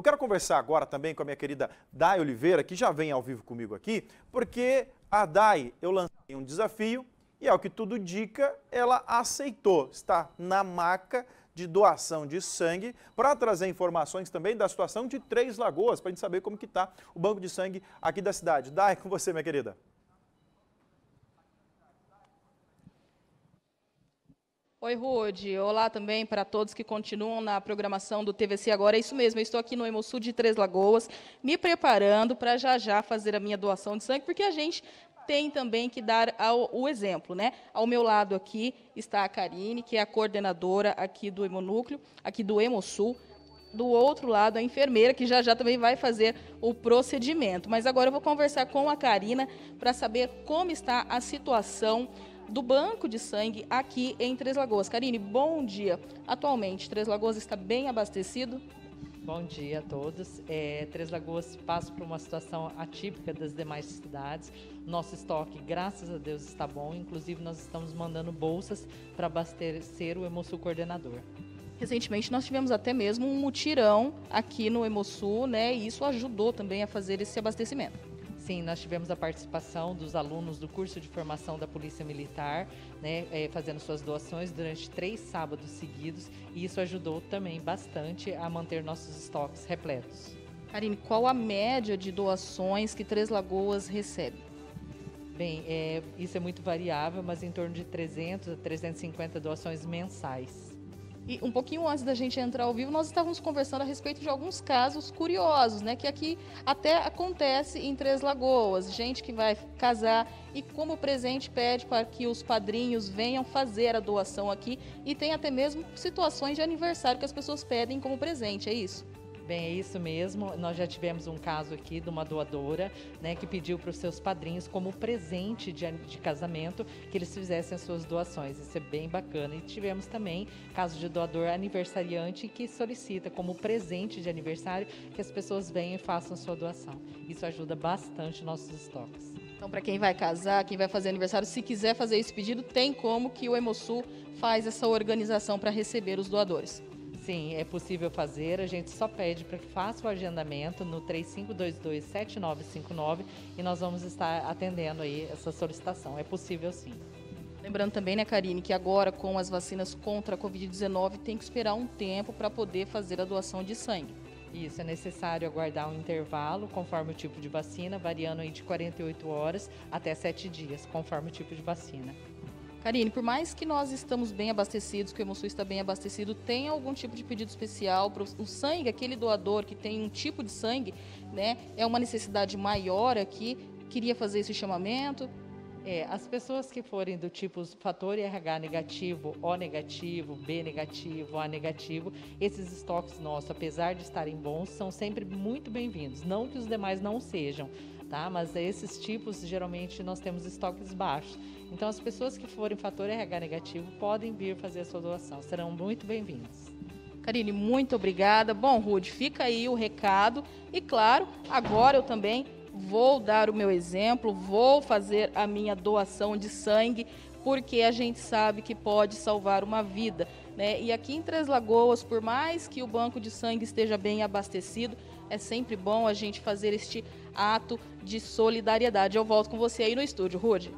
Eu quero conversar agora também com a minha querida Dai Oliveira, que já vem ao vivo comigo aqui, porque a Dai, eu lancei um desafio e, ao que tudo indica, ela aceitou. Está na maca de doação de sangue para trazer informações também da situação de Três Lagoas, para a gente saber como que está o banco de sangue aqui da cidade. Dai, com você, minha querida. Oi, Rude. Olá também para todos que continuam na programação do TVC Agora. É isso mesmo, eu estou aqui no Hemosul de Três Lagoas, me preparando para já já fazer a minha doação de sangue, porque a gente tem também que dar ao, o exemplo. Né? Ao meu lado aqui está a Karine, que é a coordenadora aqui do Hemonúcleo, aqui do Hemosul. Do outro lado, a enfermeira, que já já também vai fazer o procedimento. Mas agora eu vou conversar com a Karina para saber como está a situação do banco de sangue aqui em Três Lagoas. Karine, bom dia. Atualmente, Três Lagoas está bem abastecido? Bom dia a todos. É, Três Lagoas passa por uma situação atípica das demais cidades. Nosso estoque, graças a Deus, está bom. Inclusive, nós estamos mandando bolsas para abastecer o Hemosul Coordenador. Recentemente nós tivemos até mesmo um mutirão aqui no Hemosul, né? E isso ajudou também a fazer esse abastecimento. Sim, nós tivemos a participação dos alunos do curso de formação da Polícia Militar, né, é, fazendo suas doações durante três sábados seguidos, e isso ajudou também bastante a manter nossos estoques repletos. Karine, qual a média de doações que Três Lagoas recebe? Bem, é, isso é muito variável, mas em torno de 300 a 350 doações mensais. E um pouquinho antes da gente entrar ao vivo, nós estávamos conversando a respeito de alguns casos curiosos, né? Que aqui até acontece em Três Lagoas. Gente que vai casar e como presente pede para que os padrinhos venham fazer a doação aqui. E tem até mesmo situações de aniversário que as pessoas pedem como presente, é isso? Bem, é isso mesmo. Nós já tivemos um caso aqui de uma doadora, né, que pediu para os seus padrinhos como presente de, de, casamento que eles fizessem as suas doações. Isso é bem bacana. E tivemos também caso de doador aniversariante que solicita como presente de aniversário que as pessoas venham e façam sua doação. Isso ajuda bastante nossos estoques. Então, para quem vai casar, quem vai fazer aniversário, se quiser fazer esse pedido, tem como que o Hemosul faz essa organização para receber os doadores. Sim, é possível fazer. A gente só pede para que faça o agendamento no 3522-7959 e nós vamos estar atendendo aí essa solicitação. É possível sim. Lembrando também, né, Karine, que agora com as vacinas contra a Covid-19 tem que esperar um tempo para poder fazer a doação de sangue. Isso, é necessário aguardar um intervalo, conforme o tipo de vacina, variando aí de 48 horas até 7 dias, conforme o tipo de vacina. Karine, por mais que nós estamos bem abastecidos, que o Hemosul está bem abastecido, tem algum tipo de pedido especial para o sangue, aquele doador que tem um tipo de sangue, né? É uma necessidade maior aqui, queria fazer esse chamamento? É, as pessoas que forem do tipo fator RH negativo, O negativo, B negativo, A negativo, esses estoques nossos, apesar de estarem bons, são sempre muito bem-vindos. Não que os demais não sejam, tá? Mas esses tipos, geralmente, nós temos estoques baixos. Então, as pessoas que forem fator RH negativo podem vir fazer a sua doação, serão muito bem-vindos. Karine, muito obrigada. Bom, Rude, fica aí o recado. E claro, agora eu também vou dar o meu exemplo, vou fazer a minha doação de sangue, porque a gente sabe que pode salvar uma vida. Né? E aqui em Três Lagoas, por mais que o banco de sangue esteja bem abastecido, é sempre bom a gente fazer este ato de solidariedade. Eu volto com você aí no estúdio, Rude.